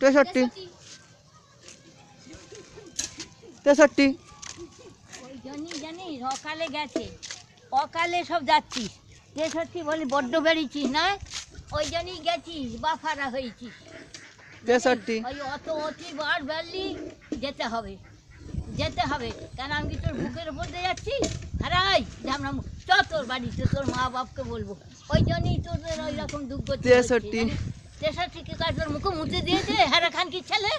তেষট্টি। তেষট্টি। জন্যই গেছে। অকালে সব যাচ্ছিস। তেষট্টি বলি বড্ড বেরিয়েছিস না? ওই জন্যই গেছিস বাফারা হয়েছিস। তেষট্টি। ওই অত অতি বার বেরলি যেতে হবে। যেতে হবে। কেন আমি কি তোর বুকের উপর দিয়ে যাচ্ছি? হারাই আমরা চ তোর বাড়িতে তোর মা বাপকে বলব। ওই জন্যই তোদের ওই রকম দুঃখ তেষট্টি। তেষট্টি কি কাজ তোর মুখে মুছে দিয়েছে হ্যাঁ খান কি ছেলে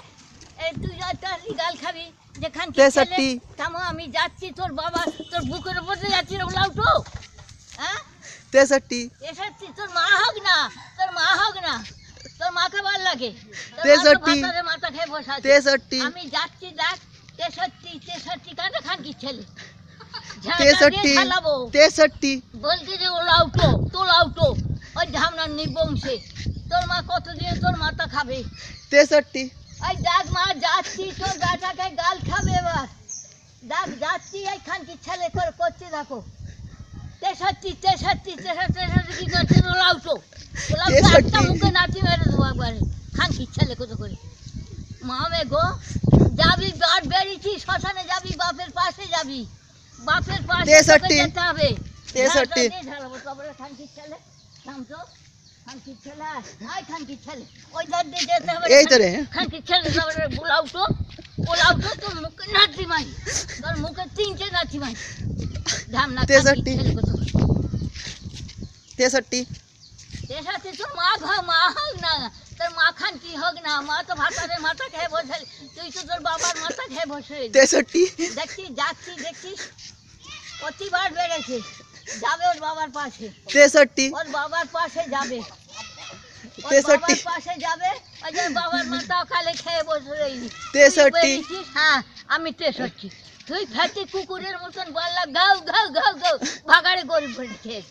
এই তুই যা তার গাল খাবি যে খান কি ছেলে তেষট্টি। থামো আমি যাচ্ছি তোর বাবা তোর বুকের উপর দিয়ে যাচ্ছি রে উলাউটো হ্যাঁ তেষট্টি তেষট্টি তোর মা হোক না তোর মা হোক না তোর মাকে ভাল লাগে তোর মা তো তেষট্টি। ভাতারে মাথা খেয়ে বসে আছে। তেষট্টি আমি যাচ্ছি দেখ তেষট্টি তেষট্টি কাটা খান কি ছেলে ঝাঁটা তেষট্টি দিয়ে খেলাবো তেষট্টি বলছি যে ওলা উঠো তোলা উঠো ওই ঝামনার নিবংশে তোর মা কত দিয়ে তোর মাথা খাবে তেষট্টি ওই দেখ মা যাচ্ছি তোর বেটাকে গাল খাবে এবার দেখ যাচ্ছি এই খানকি ছেলে করে করছে দেখো তেষট্টি তেষট্টি তেষট্টি তেষট্টি কি করছে উঠো তেষট্টি। একটা মুখে নাচি মেরে দেবো একবারে খানকি ছেলে কত করে মামে গো যাবি বাট বেরিয়েছি শ্মশানে যাবি বাপের পাশে যাবি বাপের পাশে যেতে হবে তেষট্টি। ঝাঁটা দিয়ে ঝাড়াবো, তারপরে খানকির ছেলে থামতো খানকির ছেলে আয় খানকির ছেলে ওই ধার দিয়ে যেতে হবে এই তো রে খানকির ছেলে তারপরে বুলাও তো বুলাও তো তোর মুখে নাচি মাই তোর মুখে তিনটে নাচি মাই ঝামনা তেষট্টি। ছেলে কত তেষট্টি তেষট্টি তোর মা ঘর মা হোক না তোর মা খান কি হোক না মা তো ভাতারে মাথা খেয়ে বসে তুই তো তোর বাবার মাথা খেয়ে বসে তেষট্টি দেখছি যাচ্ছি দেখছিস প্রতিবার বেড়েছে যাবে ওর বাবার পাশে তেষট্টি ওর বাবার পাশে যাবে ওর তেষট্টি। বাবার পাশে যাবে ওই যে বাবার মাথা খালে খেয়ে বসে রইলি তেষট্টি। তুই বলেছিস, হ্যাঁ আমি তেষট্টি তুই ফেটে কুকুরের মতন বললা গাও গাও গাও গাও ভাগাড়ে গরিব খেয়ে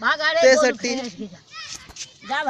ভাগাড়ে গরু তেষট্টি। খেয়ে যা। যা